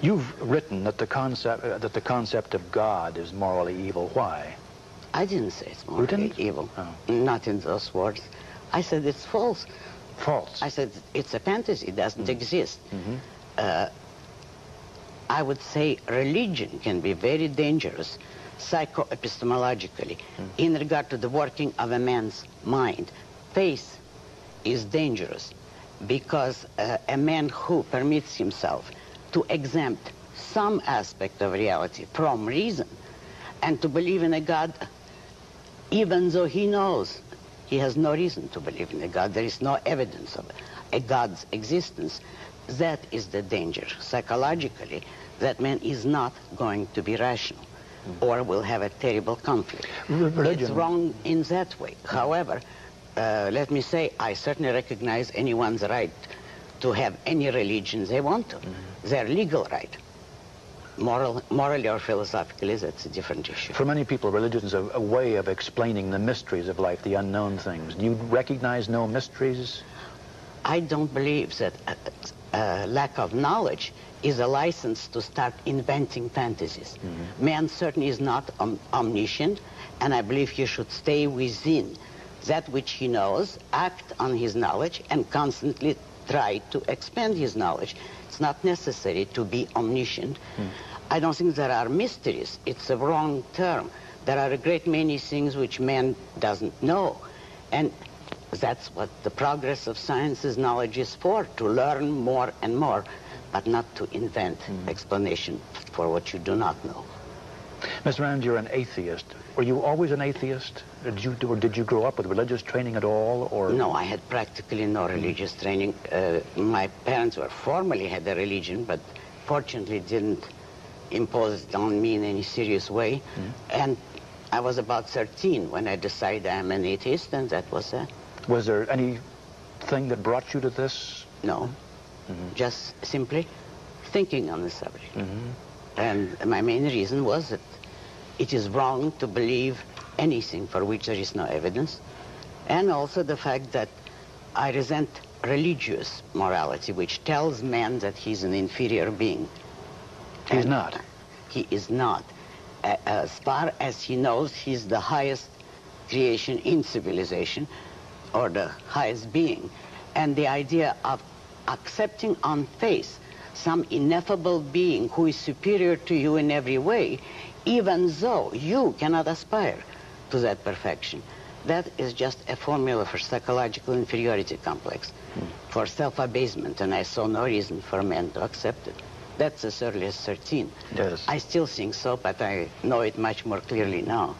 You've written that the concept uh, that the concept of God is morally evil. Why? I didn't say it's morally evil. Oh. Not in those words. I said it's false. False. I said it's a fantasy. It doesn't Mm-hmm. exist. Uh, I would say religion can be very dangerous psychoepistemologically Mm. in regard to the working of a man's mind. Faith is dangerous because uh, a man who permits himself to exempt some aspect of reality from reason and to believe in a God even though he knows he has no reason to believe in a God, there is no evidence of a God's existence, that is the danger. Psychologically, that man is not going to be rational or will have a terrible conflict. Religion- It's wrong in that way. However, uh, let me say, I certainly recognize anyone's right to have any religion they want to. Their legal right. Moral, morally or philosophically, that's a different issue. For many people, religion is a, a way of explaining the mysteries of life, the unknown things. Do you recognize no mysteries? I don't believe that uh, uh, lack of knowledge is a license to start inventing fantasies. Man certainly is not om- omniscient, and I believe he should stay within that which he knows, act on his knowledge, and constantly try to expand his knowledge. It's not necessary to be omniscient. Hmm. I don't think there are mysteries. It's a wrong term. There are a great many things which man doesn't know. And that's what the progress of science's knowledge is for, to learn more and more, but not to invent hmm. explanation for what you do not know. Ms. Rand, you're an atheist. Were you always an atheist? Did you, or did you grow up with religious training at all? Or No, I had practically no religious training. Uh, my parents were formally had a religion, but fortunately didn't impose it on me in any serious way. Mm-hmm. And I was about 13 when I decided I'm an atheist, and that was that. Was there anything that brought you to this? No, mm-hmm. just simply thinking on the subject. Mm-hmm. And my main reason was that it is wrong to believe anything for which there is no evidence, and also the fact that I resent religious morality, which tells man that he's an inferior being. He's And not. He is not. As far as he knows, he's the highest creation in civilization, or the highest being. And the idea of accepting on faith some ineffable being who is superior to you in every way, even though you cannot aspire to that perfection, that is just a formula for psychological inferiority complex, hmm. for self-abasement, and I saw no reason for men to accept it. That's as early as 13. Yes. I still think so, but I know it much more clearly now.